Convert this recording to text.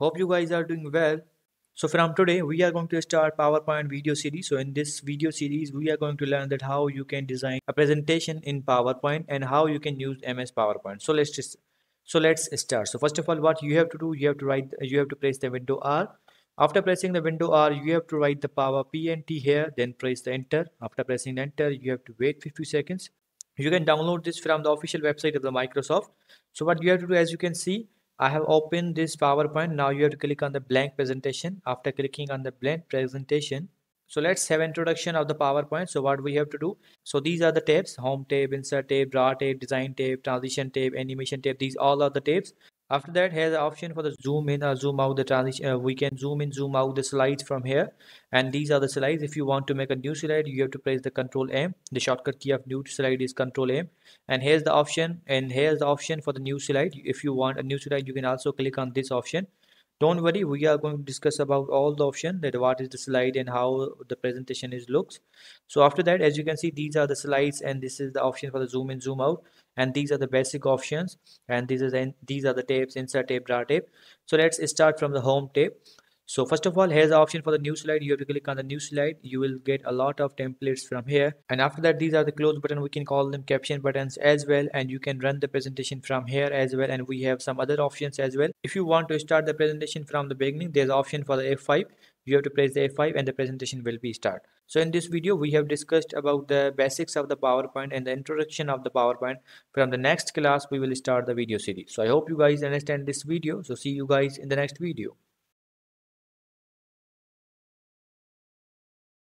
hope you guys are doing well. So from today we are going to start powerpoint video series. So in this video series we are going to learn that how you can design a presentation in powerpoint and how you can use ms powerpoint. So let's just so let's start. So first of all what you have to do you have to write you have to press the window r. After pressing the window r you have to write the power p and t here then press the enter. After pressing the enter you have to wait 50 seconds. You can download this from the official website of the microsoft. So what you have to do as you can see I have opened this PowerPoint. Now you have to click on the blank presentation. After clicking on the blank presentation, so let's have introduction of the PowerPoint. So what we have to do. So these are the tabs, home tab, insert tab, draw tab, design tab, transition tab, animation tab. These all are the tabs after that here's the option for the zoom in or zoom out the transition uh, we can zoom in zoom out the slides from here. And these are the slides. If you want to make a new slide you have to press the control m the shortcut key of new slide is control m. And here's the option and here's the option for the new slide. If you want a new slide you can also click on this option don't worry we are going to discuss about all the option that what is the slide and how the presentation is looks. So after that as you can see these are the slides and this is the option for the zoom in zoom out. And these are the basic options. And these are the these are the tabs insert tab draw tab so let's start from the home tab so first of all here's the option for the new slide. You have to click on the new slide you will get a lot of templates from here. And after that these are the close button. We can call them caption buttons as well. And you can run the presentation from here as well. And we have some other options as well. If you want to start the presentation from the beginning there's option for the f5 you have to press the f5 and the presentation will be start. So in this video we have discussed about the basics of the powerpoint and the introduction of the powerpoint. From the next class we will start the video series. So i hope you guys understand this video. So see you guys in the next video